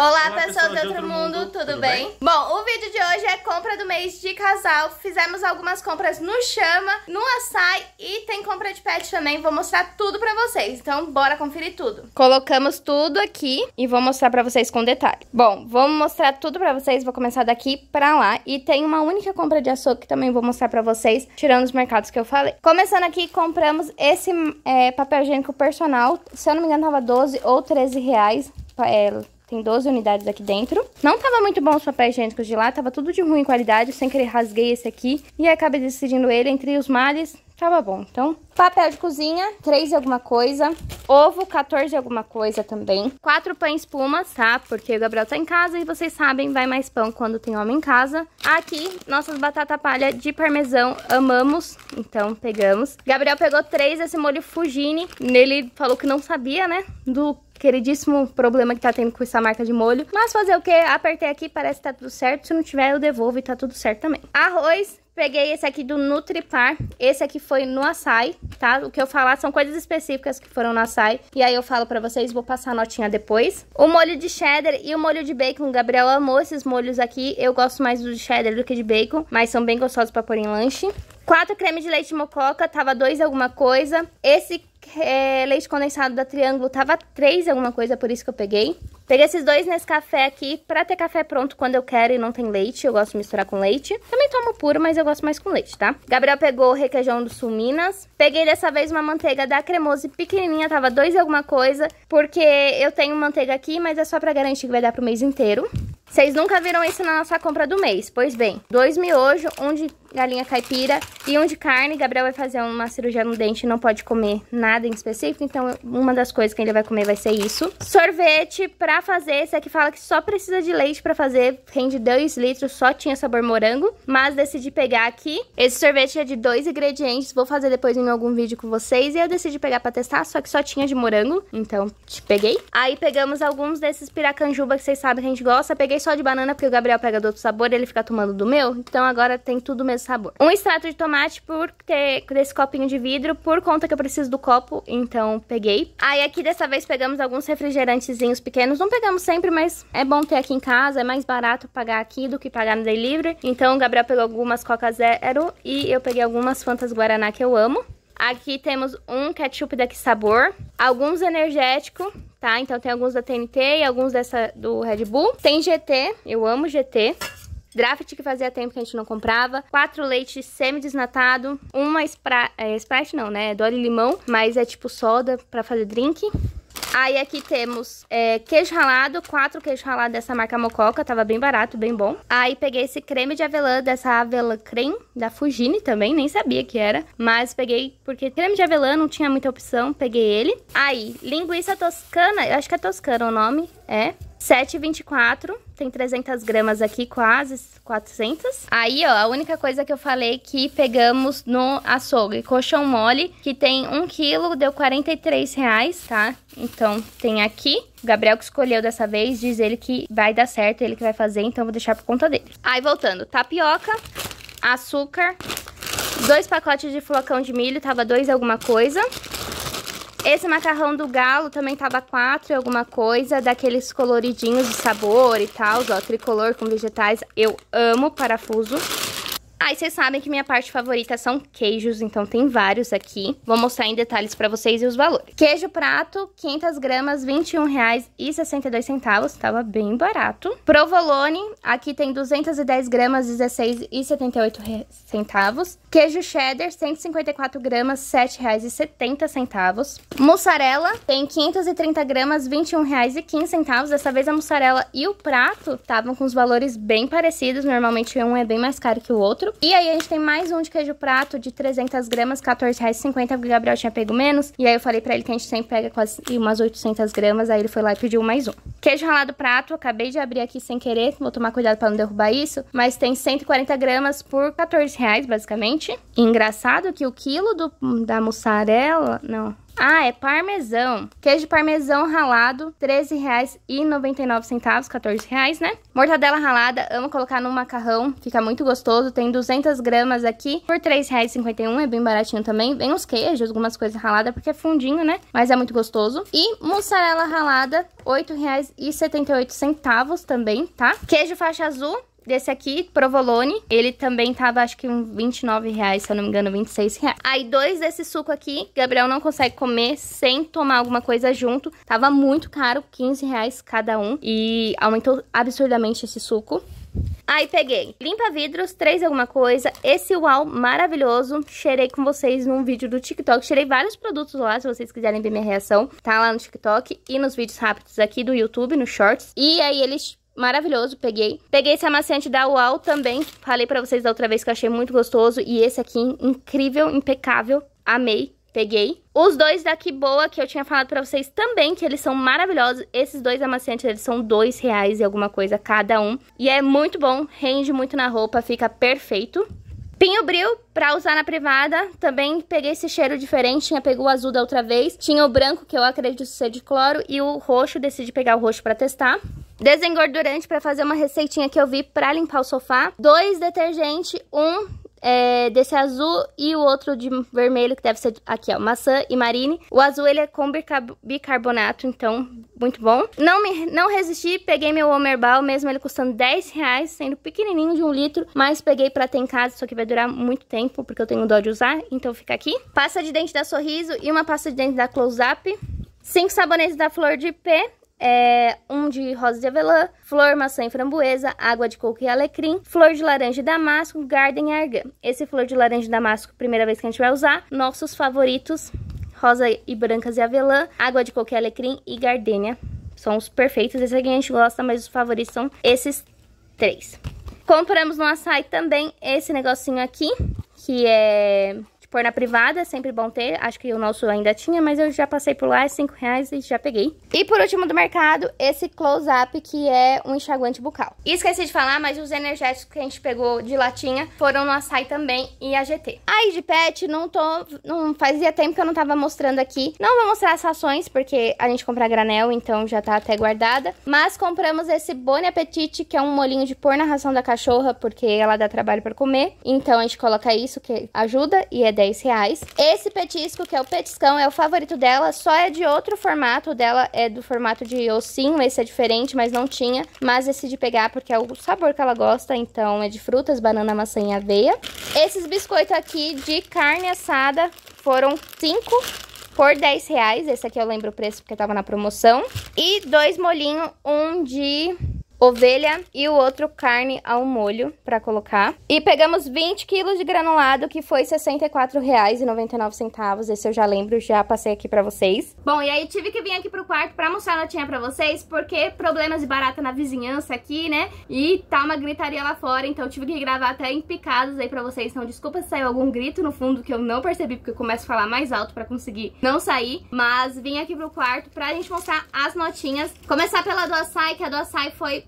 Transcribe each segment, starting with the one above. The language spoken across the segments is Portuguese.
Olá, Olá pessoas de outro mundo, mundo, tudo, tudo bem? bem? Bom, o vídeo de hoje é compra do mês de casal. Fizemos algumas compras no Chama, no Açaí e tem compra de pet também. Vou mostrar tudo pra vocês, então bora conferir tudo. Colocamos tudo aqui e vou mostrar pra vocês com detalhe. Bom, vamos mostrar tudo pra vocês, vou começar daqui pra lá. E tem uma única compra de açougue que também vou mostrar pra vocês, tirando os mercados que eu falei. Começando aqui, compramos esse é, papel higiênico personal. Se eu não me engano, tava 12 ou 13 reais. É, tem 12 unidades aqui dentro. Não tava muito bom os papéis higiênicos de lá, tava tudo de ruim qualidade. Sem querer rasguei esse aqui e acabei decidindo ele entre os males. Tava bom. Então, papel de cozinha, 3 e alguma coisa. Ovo, 14 e alguma coisa também. Quatro pães espumas, tá? Porque o Gabriel tá em casa e vocês sabem, vai mais pão quando tem homem em casa. Aqui, nossas batata palha de parmesão, amamos. Então, pegamos. Gabriel pegou três desse molho Fugini. Nele falou que não sabia, né? Do queridíssimo problema que tá tendo com essa marca de molho. Mas fazer o que? Apertei aqui, parece que tá tudo certo. Se não tiver, eu devolvo e tá tudo certo também. Arroz, Peguei esse aqui do Nutripar, esse aqui foi no açaí, tá? O que eu falar são coisas específicas que foram no açaí, e aí eu falo pra vocês, vou passar a notinha depois. O molho de cheddar e o molho de bacon, o Gabriel amou esses molhos aqui, eu gosto mais do cheddar do que de bacon, mas são bem gostosos pra pôr em lanche. Quatro creme de leite mococa, tava dois alguma coisa. Esse é, leite condensado da Triângulo tava 3 alguma coisa, por isso que eu peguei. Peguei esses dois nesse café aqui pra ter café pronto quando eu quero e não tem leite. Eu gosto de misturar com leite. Também tomo puro, mas eu gosto mais com leite, tá? Gabriel pegou o requeijão do Sul Minas. Peguei dessa vez uma manteiga da Cremoso pequenininha, tava 2 alguma coisa. Porque eu tenho manteiga aqui, mas é só pra garantir que vai dar pro mês inteiro. Vocês nunca viram isso na nossa compra do mês? Pois bem, dois miojos, um de galinha caipira e um de carne. Gabriel vai fazer uma cirurgia no dente e não pode comer nada em específico, então uma das coisas que ele vai comer vai ser isso. Sorvete pra fazer, esse aqui fala que só precisa de leite pra fazer, rende 2 litros, só tinha sabor morango, mas decidi pegar aqui. Esse sorvete é de dois ingredientes, vou fazer depois em algum vídeo com vocês, e eu decidi pegar pra testar, só que só tinha de morango, então te peguei. Aí pegamos alguns desses piracanjuba que vocês sabem que a gente gosta, peguei só de banana, porque o Gabriel pega do outro sabor e ele fica tomando do meu. Então agora tem tudo mesmo sabor. Um extrato de tomate por ter desse copinho de vidro, por conta que eu preciso do copo, então peguei. Aí aqui dessa vez pegamos alguns refrigerantezinhos pequenos. Não pegamos sempre, mas é bom ter aqui em casa. É mais barato pagar aqui do que pagar no Delivery. Então o Gabriel pegou algumas Coca Zero e eu peguei algumas Fantas Guaraná que eu amo. Aqui temos um ketchup daqui sabor, alguns energéticos, tá? Então tem alguns da TNT e alguns dessa do Red Bull. Tem GT, eu amo GT. Draft que fazia tempo que a gente não comprava. Quatro leites semi-desnatado. Uma Sprite, é, Sprite não, né? Dolly limão, mas é tipo soda pra fazer drink. Aí aqui temos é, queijo ralado, quatro queijo ralado dessa marca Mococa, tava bem barato, bem bom. Aí peguei esse creme de avelã dessa Avelã Creme, da Fugini também, nem sabia que era. Mas peguei porque creme de avelã não tinha muita opção, peguei ele. Aí, linguiça toscana, eu acho que é toscana o nome, é. 7,24. Tem 300 gramas aqui, quase 400. Aí, ó, a única coisa que eu falei que pegamos no açougue. Colchão mole, que tem 1 quilo, deu 43 reais, tá? Então, tem aqui. O Gabriel que escolheu dessa vez, diz ele que vai dar certo, ele que vai fazer, então vou deixar por conta dele. Aí, voltando, tapioca, açúcar, dois pacotes de flocão de milho, tava dois alguma coisa. Esse macarrão do galo também tava quatro e alguma coisa, daqueles coloridinhos de sabor e tal, ó, tricolor com vegetais. Eu amo parafuso. Aí vocês sabem que minha parte favorita são queijos, então tem vários aqui. Vou mostrar em detalhes pra vocês e os valores. Queijo prato, 500 gramas, R$ 21,62. Tava bem barato. Provolone, aqui tem 210 gramas, R$ 16,78. Queijo cheddar, 154 gramas, R$ 7,70. Mussarela, tem 530 gramas, R$ 21,15. Dessa vez a mussarela e o prato estavam com os valores bem parecidos. Normalmente um é bem mais caro que o outro. E aí a gente tem mais um de queijo prato de 300 gramas, R$14,50, porque o Gabriel tinha pego menos. E aí eu falei pra ele que a gente sempre pega quase umas 800 gramas, aí ele foi lá e pediu mais um. Queijo ralado prato, acabei de abrir aqui sem querer, vou tomar cuidado pra não derrubar isso. Mas tem 140 gramas por 14 reais, basicamente. E engraçado que o quilo do, da mussarela, não, Ah, é parmesão. Queijo parmesão ralado, R$13,99, 14 reais, né? Mortadela ralada, amo colocar no macarrão, fica muito gostoso. Tem 200 gramas aqui por R$3,51, é bem baratinho também. Vem os queijos, algumas coisas raladas, porque é fundinho, né? Mas é muito gostoso. E mussarela ralada, R$8,78 também, tá? Queijo faixa azul, desse aqui, provolone, ele também tava, acho que uns 29 reais, se eu não me engano, 26 reais. Aí, dois desse suco aqui, Gabriel não consegue comer sem tomar alguma coisa junto. Tava muito caro, 15 reais cada um. E aumentou absurdamente esse suco. Aí peguei limpa vidros, três alguma coisa, esse uau maravilhoso, cheirei com vocês num vídeo do TikTok, cheirei vários produtos lá, se vocês quiserem ver minha reação, tá lá no TikTok e nos vídeos rápidos aqui do YouTube, no Shorts. E aí eles maravilhoso, peguei. Peguei esse amaciante da UAU também, falei pra vocês da outra vez que eu achei muito gostoso. E esse aqui, incrível, impecável, amei. Peguei. Os dois da Que Boa, que eu tinha falado pra vocês também, que eles são maravilhosos. Esses dois amaciantes, eles são dois reais e alguma coisa cada um. E é muito bom, rende muito na roupa, fica perfeito. Pinho Bril, pra usar na privada, também peguei esse cheiro diferente, tinha pegou o azul da outra vez. Tinha o branco, que eu acredito ser de cloro, e o roxo, decidi pegar o roxo pra testar. Desengordurante para fazer uma receitinha que eu vi para limpar o sofá. Dois detergentes, um é, desse azul e o outro de vermelho, que deve ser aqui, ó, maçã e marine. O azul, ele é com bicarbonato, então, muito bom. Não me não resisti, peguei meu Homerbal, mesmo ele custando 10 reais, sendo pequenininho de um litro, mas peguei pra ter em casa, isso aqui vai durar muito tempo, porque eu tenho dó de usar, então fica aqui. Pasta de dente da Sorriso e uma pasta de dente da Close Up. Cinco sabonetes da Flor de P é, um de rosa de avelã, flor, maçã e framboesa, água de coco e alecrim, flor de laranja e damasco, garden argan. Esse flor de laranja e damasco, primeira vez que a gente vai usar. Nossos favoritos, rosa e brancas e avelã, água de coco e alecrim e gardênia. São os perfeitos, esse aqui a gente gosta, mas os favoritos são esses três. Compramos no açaí também esse negocinho aqui, que é pôr na privada, é sempre bom ter. Acho que o nosso ainda tinha, mas eu já passei por lá, é 5 reais e já peguei. E por último do mercado, esse close-up, que é um enxaguante bucal. E esqueci de falar, mas os energéticos que a gente pegou de latinha foram no açaí também e a GT. Aí de pet, não tô... Não fazia tempo que eu não tava mostrando aqui. Não vou mostrar as rações, porque a gente compra granel, então já tá até guardada. Mas compramos esse Boni Apetite, que é um molinho de pôr na ração da cachorra, porque ela dá trabalho pra comer. Então a gente coloca isso, que ajuda, e é 10 reais. Esse petisco, que é o petiscão, é o favorito dela, só é de outro formato. O dela é do formato de ossinho, esse é diferente, mas não tinha. Mas decidi pegar porque é o sabor que ela gosta, então é de frutas, banana, maçã e aveia. Esses biscoitos aqui de carne assada foram 5 por 10 reais. Esse aqui eu lembro o preço porque tava na promoção. E dois molhinhos, um de ovelha e o outro carne ao molho para colocar. E pegamos 20 quilos de granulado, que foi R$ 64,99. Esse eu já lembro, já passei aqui para vocês. Bom, e aí tive que vir aqui pro quarto para mostrar a notinha para vocês, porque problemas de barata na vizinhança aqui, né? E tá uma gritaria lá fora, então tive que gravar até em picados aí para vocês. Então desculpa se saiu algum grito no fundo que eu não percebi, porque eu começo a falar mais alto para conseguir não sair. Mas vim aqui pro quarto pra gente mostrar as notinhas. Começar pela do açaí, que a do açaí foi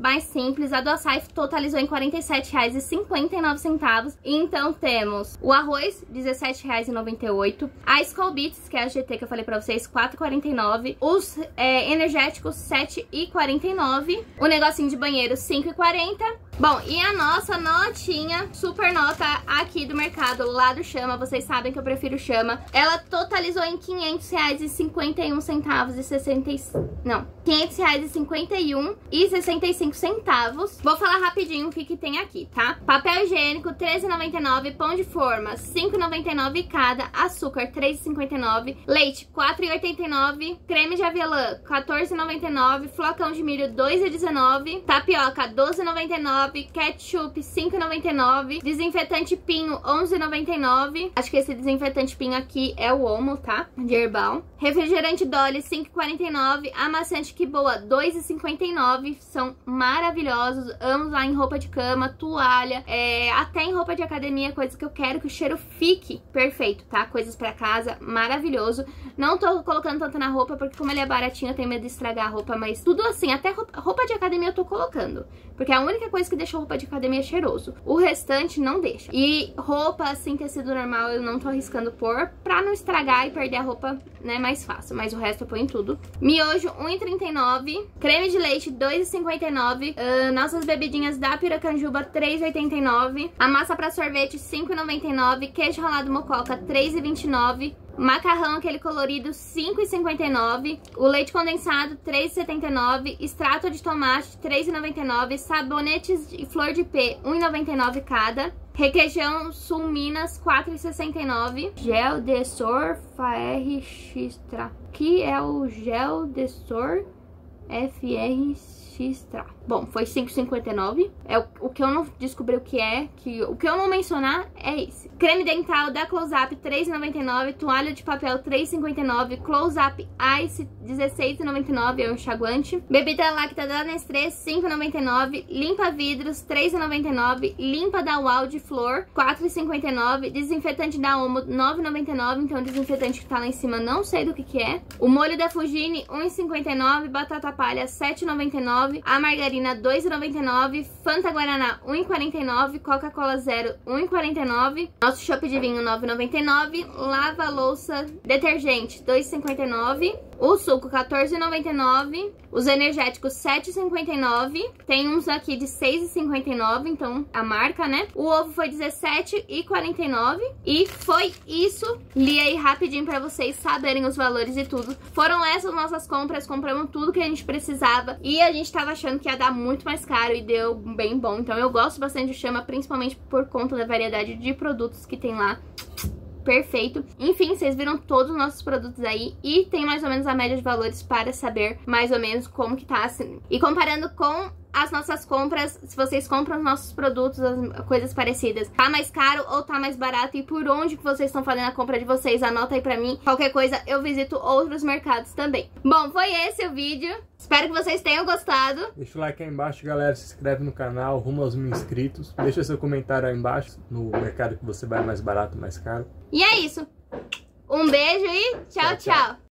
mais simples. A do açaí totalizou em R$ 47,59. Então temos o arroz, R$ 17,98. A Skull Beats, que é a GT que eu falei pra vocês, R$ 4,49. Os é, energéticos, R$ 7,49. O negocinho de banheiro, R$ 5,40. Bom, e a nossa notinha, super nota aqui do mercado, lá do Chama, vocês sabem que eu prefiro Chama. Ela totalizou em 500 reais e 51 centavos e 60... Não, 500 reais e 51 e 65 centavos. Vou falar rapidinho o que que tem aqui, tá? Papel higiênico, 13,99. Pão de forma, 5,99 cada. Açúcar, 3,59. Leite, 4,89. Creme de avelã, 14,99. Flocão de milho, 2,19. Tapioca, 12,99 ketchup 5,99, desinfetante pinho 11,99. Acho que esse desinfetante pinho aqui é o Omo, tá? De herbal. Refrigerante Dolly 5,49, amaciante que boa 2,59. São maravilhosos, amo lá em roupa de cama, toalha, é, até em roupa de academia, coisas que eu quero que o cheiro fique perfeito, tá? Coisas pra casa, maravilhoso. Não tô colocando tanto na roupa porque como ele é baratinho eu tenho medo de estragar a roupa, mas tudo assim, até roupa de academia eu tô colocando. Porque a única coisa que deixa roupa de academia cheiroso. O restante não deixa. E roupa, assim, tecido normal, eu não tô arriscando pôr pra não estragar e perder a roupa, né, mais fácil. Mas o resto eu ponho tudo. Miojo, 1,39. Creme de leite, 2,59. Uh, nossas bebidinhas da Piracanjuba, 3,89. A massa pra sorvete, 5,99. Queijo ralado mococa, 3,29. Macarrão, aquele colorido, R$ 5,59. O leite condensado, R$ 3,79. Extrato de tomate, R$ 3,99. Sabonetes de flor de R$ 1,99 cada. Requeijão Sul Minas, R$ 4,69. Gel de Sor FRX. Que é o gel de Sor FRX extra. Bom, foi 5,59. É o, o, que eu não descobri o que é, que o que eu não mencionar é esse. Creme dental da Close Up 3,99, toalha de papel 3,59, Close Up Ice 16,99 é um enxaguante. Bebida láctea da Nestlé 5,99, limpa vidros 3,99, limpa da Uau de flor 4,59, desinfetante da Omo 9,99, então o desinfetante que tá lá em cima não sei do que que é. O molho da Fugine 1,59, batata palha 7,99 a margarina 2,99, Fanta Guaraná 1,49, Coca-Cola Zero 1,49, nosso chopp de vinho 9,99, lava louça detergente 2,59, o suco 14,99, os energéticos 7,59, tem uns aqui de 6,59, então a marca, né? O ovo foi 17,49 e foi isso. Li aí rapidinho pra vocês saberem os valores e tudo. Foram essas nossas compras, compramos tudo que a gente precisava e a gente tava achando que ia dar muito mais caro e deu bem bom. Então eu gosto bastante de Chama, principalmente por conta da variedade de produtos que tem lá perfeito. Enfim, vocês viram todos os nossos produtos aí e tem mais ou menos a média de valores para saber mais ou menos como que tá assim. E comparando com as nossas compras, se vocês compram os nossos produtos, as coisas parecidas, tá mais caro ou tá mais barato e por onde que vocês estão fazendo a compra de vocês, anota aí pra mim. Qualquer coisa, eu visito outros mercados também. Bom, foi esse o vídeo. Espero que vocês tenham gostado. Deixa o like aí embaixo, galera. Se inscreve no canal, rumo aos mil inscritos. Deixa seu comentário aí embaixo no mercado que você vai mais barato, mais caro. E é isso. Um beijo e tchau, tchau.